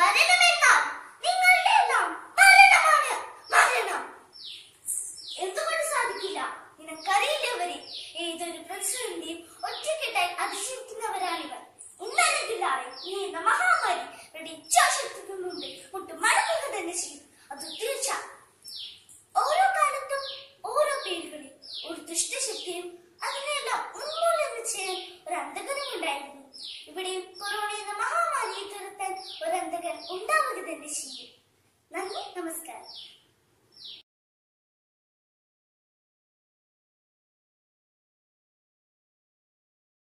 Bye. ഉണ്ടാവുക തന്നെ ചെയ്യും നന്ദി നമസ്കാരം.